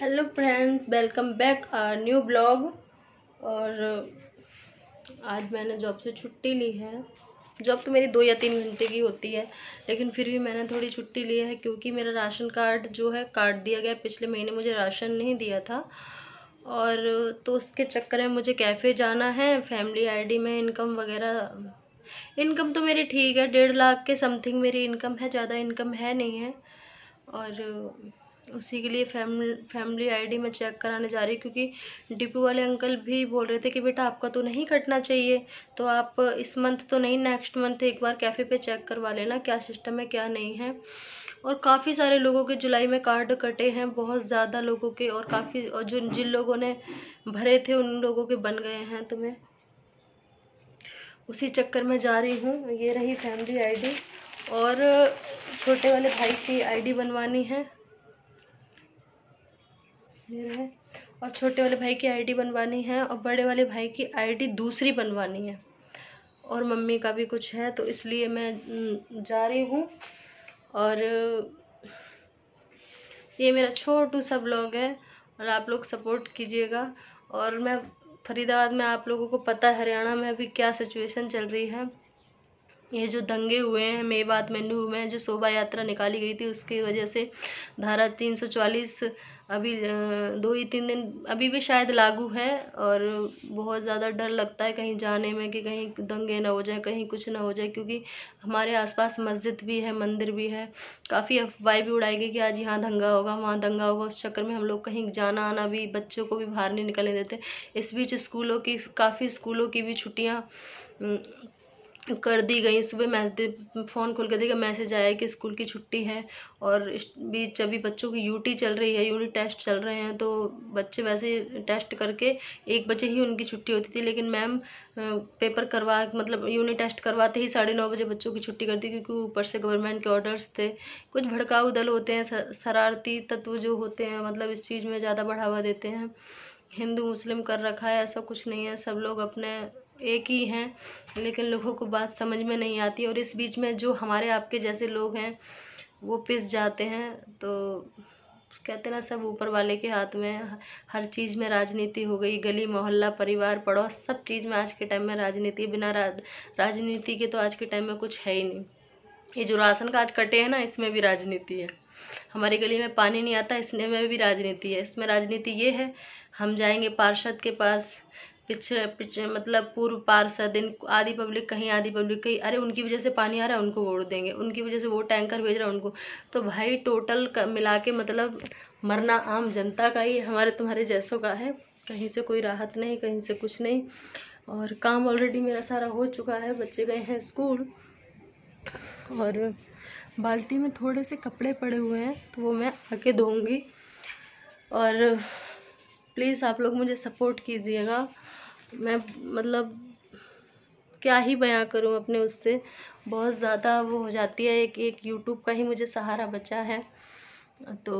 Hello friends, welcome back our new blog. और आज मैंने जॉब से छुट्टी ली है। जॉब तो मेरी दो या तीन घंटे की होती है, लेकिन फिर भी मैंने थोड़ी छुट्टी ली है क्योंकि मेरा राशन कार्ड जो है, काट दिया गया। पिछले महीने मुझे राशन नहीं दिया था। और तो उसके चक्कर में मुझे कैफ़े जाना है, फैमिली आईडी में इनकम वगैरह। इनकम तो मेरी ठीक है, डेढ़ लाख के समथिंग मेरी इनकम है, ज़्यादा इनकम है नहीं है। और उसी के लिए फैमिली फैमिली आईडी में चेक कराने जा रही हूँ, क्योंकि डिपो वाले अंकल भी बोल रहे थे कि बेटा आपका तो नहीं कटना चाहिए तो आप इस मंथ तो नहीं, नेक्स्ट मंथ एक बार कैफ़े पे चेक करवा लेना क्या सिस्टम है, क्या नहीं है। और काफ़ी सारे लोगों के जुलाई में कार्ड कटे हैं, बहुत ज़्यादा लोगों के और काफ़ी, और जो जिन लोगों ने भरे थे उन लोगों के बन गए हैं तो मैं उसी चक्कर में जा रही हूँ। ये रही फैमिली आईडी और छोटे वाले भाई की आईडी बनवानी है। ये है। और छोटे वाले भाई की आईडी बनवानी है और बड़े वाले भाई की आईडी दूसरी बनवानी है। और मम्मी का भी कुछ है तो इसलिए मैं जा रही हूँ। और, ये मेरा छोटू सा ब्लॉग है और आप लोग सपोर्ट कीजिएगा। और मैं, फरीदाबाद में आप लोगों को पता है, हरियाणा में अभी क्या सिचुएशन चल रही है। ये जो दंगे हुए हैं मेवात मेन्यू में जो शोभा यात्रा निकाली गई थी, उसकी वजह से धारा तीन सौ चालीस अभी दो ही तीन दिन अभी भी शायद लागू है और बहुत ज़्यादा डर लगता है कहीं जाने में कि कहीं दंगे ना हो जाए, कहीं कुछ ना हो जाए, क्योंकि हमारे आसपास मस्जिद भी है, मंदिर भी है। काफ़ी अफवाह भी उड़ाई गई कि आज यहाँ दंगा होगा, वहाँ दंगा होगा। उस चक्कर में हम लोग कहीं जाना आना भी, बच्चों को भी बाहर नहीं निकलने देते। इस बीच स्कूलों की, काफ़ी स्कूलों की भी छुट्टियाँ कर दी गई। सुबह मैसेज फ़ोन खोल कर देखा, मैसेज आया कि स्कूल की छुट्टी है और इस बीच अभी बच्चों की यूटी चल रही है, यूनिट टेस्ट चल रहे हैं तो बच्चे वैसे टेस्ट करके एक बजे ही उनकी छुट्टी होती थी, लेकिन मैम पेपर करवा मतलब यूनिट टेस्ट करवाते ही साढ़े नौ बजे बच्चों की छुट्टी करती क्योंकि ऊपर से गवर्नमेंट के ऑर्डर्स थे। कुछ भड़काऊ दल होते हैं शरारती तत्व जो होते हैं मतलब इस चीज़ में ज़्यादा बढ़ावा देते हैं। हिंदू, मुस्लिम कर रखा है, ऐसा कुछ नहीं है, सब लोग अपने एक ही हैं लेकिन लोगों को बात समझ में नहीं आती और इस बीच में जो हमारे आपके जैसे लोग हैं वो पिस जाते हैं। तो कहते ना सब ऊपर वाले के हाथ में हर चीज़ में राजनीति हो गई गली मोहल्ला परिवार पड़ोस सब चीज़ में आज के टाइम में राजनीति बिना राज, राजनीति के तो आज के टाइम में कुछ है ही नहीं। ये जो राशन कार्ड कटे हैं ना इसमें भी राजनीति है। हमारी गली में पानी नहीं आता इसमें भी राजनीति है। इसमें राजनीति ये है हम जाएँगे पार्षद के पास पिछले पिछले मतलब पूर्व पार्षद, इन आदि पब्लिक, कहीं आदि पब्लिक, कहीं, अरे उनकी वजह से पानी आ रहा है, उनको वोट देंगे। उनकी वजह से वो टैंकर भेज रहा है उनको। तो भाई, टोटल मिला के मतलब मरना आम जनता का ही, हमारे तुम्हारे जैसों का है। कहीं से कोई राहत नहीं, कहीं से कुछ नहीं। और काम ऑलरेडी मेरा सारा हो चुका है, बच्चे गए हैं स्कूल। और बाल्टी में थोड़े से कपड़े पड़े हुए हैं तो वो मैं आके धोऊँगी और प्लीज़ आप लोग मुझे सपोर्ट कीजिएगा। मैं मतलब क्या ही बयां करूँ अपने उससे। बहुत ज़्यादा वो हो जाती है एक एक यूट्यूब का ही मुझे सहारा बचा है। तो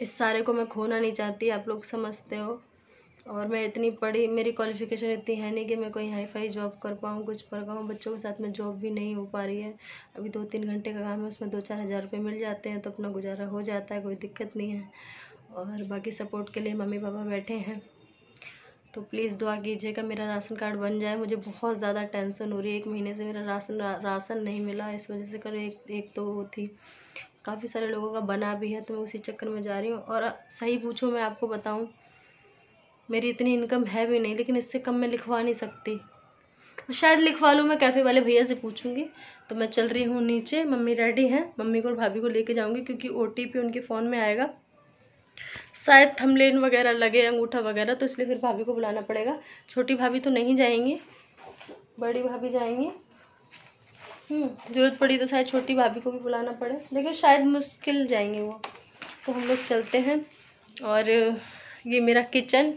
इस सारे को मैं खोना नहीं चाहती, आप लोग समझते हो। और मैं इतनी पढ़ी, मेरी क्वालिफ़िकेशन इतनी है नहीं कि मैं कोई हाई फाई जॉब कर पाऊँ, कुछ कर पाऊँ, बच्चों के साथ में जॉब भी नहीं हो पा रही है। अभी दो तीन घंटे का काम है, उसमें दो चार हज़ार रुपये मिल जाते हैं तो अपना गुजारा हो जाता है, कोई दिक्कत नहीं है। और बाकी सपोर्ट के लिए मम्मी पापा बैठे हैं। तो प्लीज़ दुआ कीजिएगा मेरा राशन कार्ड बन जाए। मुझे बहुत ज़्यादा टेंशन हो रही है। एक महीने से मेरा राशन राशन नहीं मिला। इस वजह से कर एक एक तो वो थी। काफ़ी सारे लोगों का बना भी है तो मैं उसी चक्कर में जा रही हूँ। और सही पूछूँ, मैं आपको बताऊँ मेरी इतनी इनकम है भी नहीं लेकिन इससे कम मैं लिखवा नहीं सकती। शायद लिखवा लूँ मैं कैफ़े वाले भैया से पूछूँगी। तो मैं चल रही हूँ नीचे मम्मी रेडी हैं। मम्मी को और भाभी को लेके जाऊँगी क्योंकि ओटीपी उनके फ़ोन में आएगा। शायद थमलेन वगैरह लगे अंगूठा वगैरह तो इसलिए फिर भाभी को बुलाना पड़ेगा। छोटी भाभी तो नहीं जाएँगी बड़ी भाभी जाएँगी। हम्म, ज़रूरत पड़ी तो शायद छोटी भाभी को भी बुलाना पड़े। लेकिन शायद मुश्किल जाएँगे वो। तो हम लोग चलते हैं और ये मेरा किचन।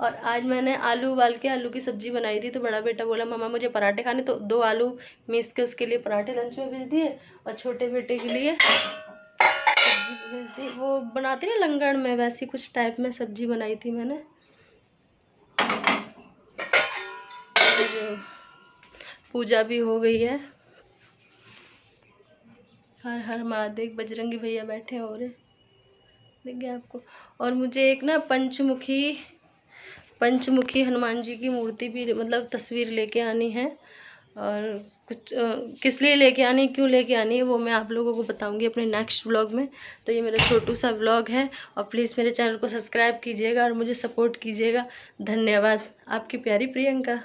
और आज मैंने आलू उबाल के आलू की सब्ज़ी बनाई थी तो बड़ा बेटा बोला, मम्मा, मुझे पराठे खाने तो दो आलू मीस के उसके लिए पराठे लंच में भेज दिए और छोटे बेटे के लिए भेज दी। वो बनाती ना लंगड़ में, वैसी कुछ टाइप में सब्ज़ी बनाई थी मैंने। पूजा भी हो गई है। हर हर महादेव, बजरंगी भैया बैठे हो रहे देख आपको। और मुझे एक ना पंचमुखी पंचमुखी हनुमान जी की मूर्ति भी मतलब तस्वीर लेके आनी है। और कुछ आ, किस लिए लेके आनी क्यों लेके आनी है वो मैं आप लोगों को बताऊँगी अपने नेक्स्ट व्लॉग में। तो ये मेरा छोटू सा व्लॉग है और प्लीज़ मेरे चैनल को सब्सक्राइब कीजिएगा और मुझे सपोर्ट कीजिएगा। धन्यवाद। आपकी प्यारी प्रियंका।